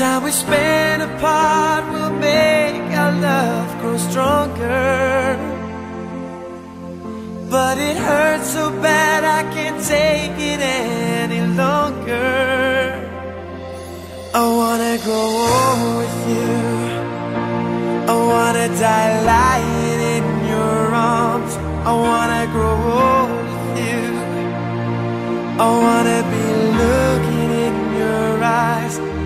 time we spend apart will make our love grow stronger. But it hurts so bad I can't take it any longer. I wanna grow old with you. I wanna die lying in your arms. I wanna grow old with you. I wanna be looking in your eyes.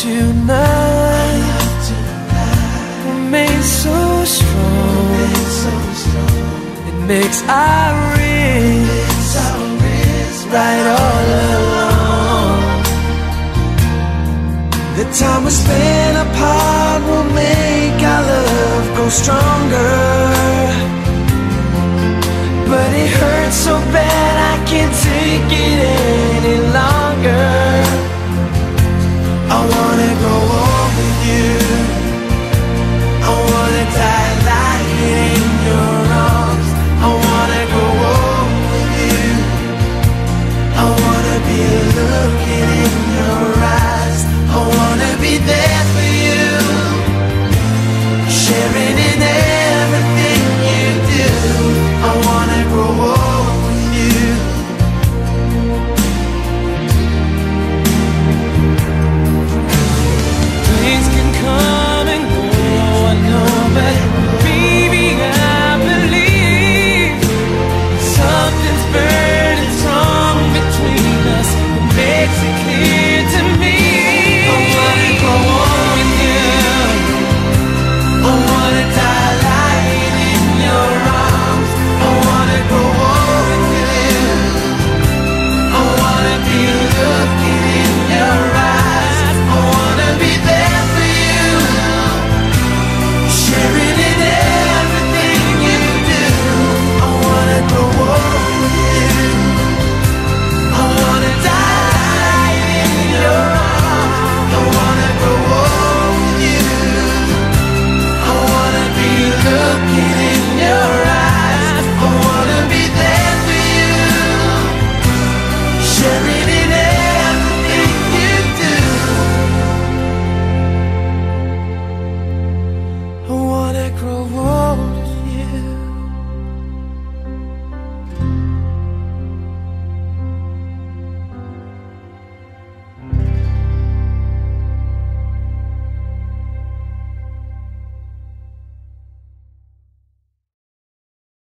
tonight remains so strong. It makes our wrists right all along. The time we spend apart will make our love grow stronger. But it hurts so bad I can't take it any sharing.